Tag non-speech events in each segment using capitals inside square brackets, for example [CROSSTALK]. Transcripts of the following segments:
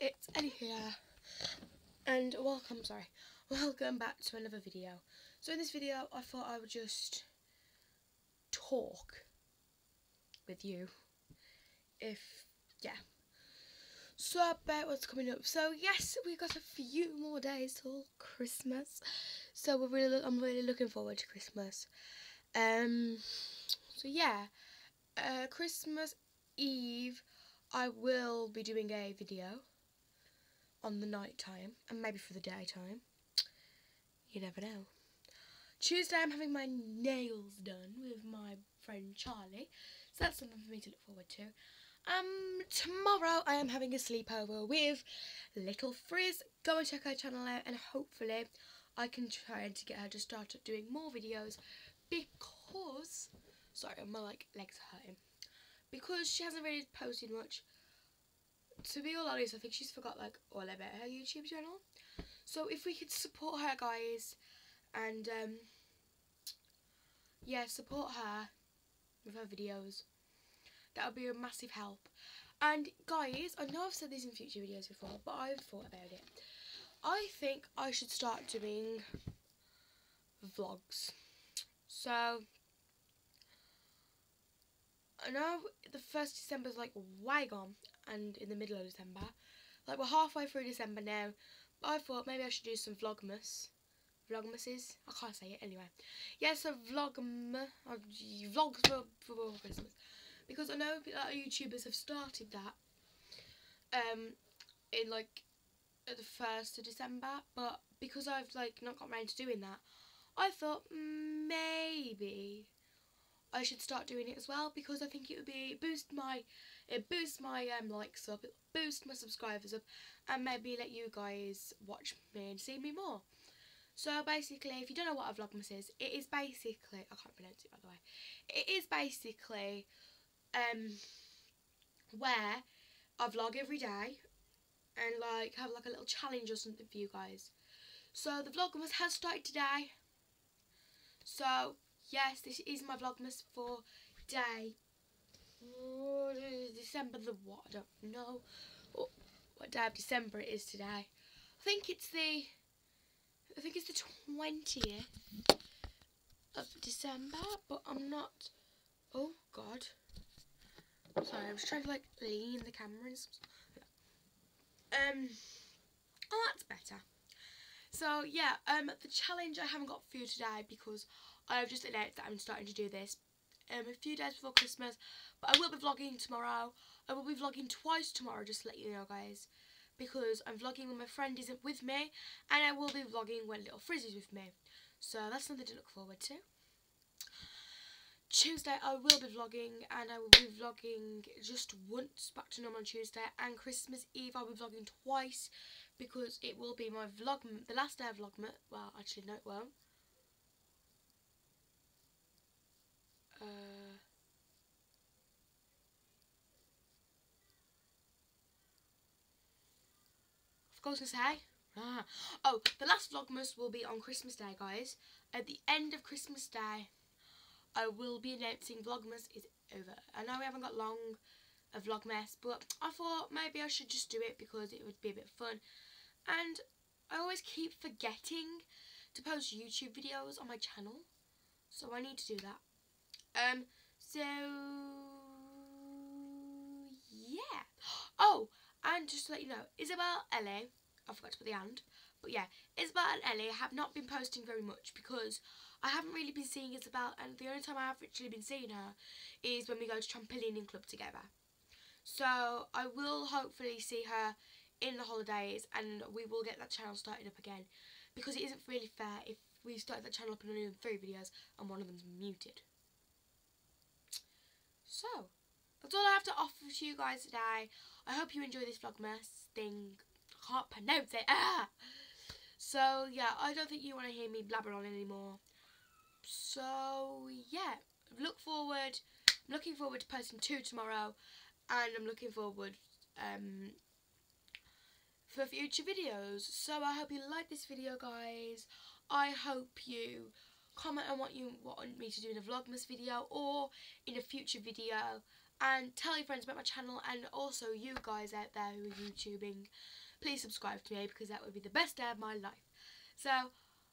it's Ellie here, and welcome, sorry, welcome back to another video. So in this video, I thought I would just talk with you, if, yeah. So about what's coming up. So yes, we've got a few more days till Christmas. So we're really, I'm really looking forward to Christmas. Um, so yeah, uh, Christmas Eve, I will be doing a video on the night time and maybe for the daytime. You never know. Tuesday, I'm having my nails done with my friend Charlie, so that's something for me to look forward to. Um, tomorrow I am having a sleepover with Little Frizz. Go and check her channel out, and hopefully I can try to get her to start doing more videos because sorry, my like legs are hurting because she hasn't really posted much. To be all honest, I think she's forgot like all about her YouTube channel. So if we could support her, guys, and um, yeah, support her with her videos, that would be a massive help. And guys, I know I've said this in future videos before, but I've thought about it. I think I should start doing vlogs. So I know the first December is like way gone, and in the middle of December, like we're halfway through December now. But I thought maybe I should do some vlogmas, vlogmases. I can't say it anyway. Yeah, so vlogma, uh, vlogs for, for Christmas, because I know that YouTubers have started that. Um, in like the first of December, but because I've like not got around to doing that, I thought maybe I should start doing it as well because I think it would be boost my it boost my um likes up, it boost my subscribers up, and maybe let you guys watch me and see me more. So basically, if you don't know what a vlogmas is, it is basically I can't pronounce it by the way. It is basically um where I vlog every day and like have like a little challenge or something for you guys. So the vlogmas has started today. So yes, this is my vlogmas for day December the what? I don't know what day of December it is today. I think it's the I think it's the twentieth of December, but I'm not. Oh God! Sorry, I was trying to like lean the camera and. Um. Oh, that's better. So yeah, um, the challenge I haven't got for you today because I've just announced that I'm starting to do this um, a few days before Christmas. But I will be vlogging tomorrow. I will be vlogging twice tomorrow, just to let you know, guys. Because I'm vlogging when my friend isn't with me. And I will be vlogging when Little Frizz is with me. So that's something to look forward to. Tuesday I will be vlogging and I will be vlogging just once back to normal on Tuesday and Christmas Eve I'll be vlogging twice because it will be my vlog, the last day of vlogmas, well actually no it won't, Uh, I was going to say. Ah. Oh, the last Vlogmas will be on Christmas Day, guys. At the end of Christmas Day, I will be announcing Vlogmas is over. I know we haven't got long of Vlogmas, but I thought maybe I should just do it because it would be a bit fun. And I always keep forgetting to post YouTube videos on my channel. So I need to do that. Um, so, yeah. Oh, and just to let you know, Isabel, Ellie, I forgot to put the and, but yeah, Isabel and Ellie have not been posting very much because I haven't really been seeing Isabel, and the only time I have actually been seeing her is when we go to trampolining club together. So I will hopefully see her in the holidays, and we will get that channel started up again because it isn't really fair if we started that channel up and only three videos and one of them's muted. So, that's all I have to offer to you guys today. I hope you enjoy this Vlogmas thing. I can't pronounce it. Ah! [LAUGHS] So, yeah, I don't think you want to hear me blabber on anymore. So, yeah, look forward. I'm looking forward to posting two tomorrow. And I'm looking forward um, for future videos. So, I hope you like this video, guys. I hope you comment on what you want me to do in a Vlogmas video or in a future video and tell your friends about my channel and also you guys out there who are YouTubing, please subscribe to me because that would be the best day of my life. So,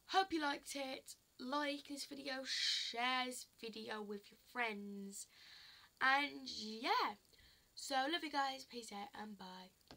hope you liked it. Like this video, share this video with your friends. And yeah, so love you guys, peace out and bye.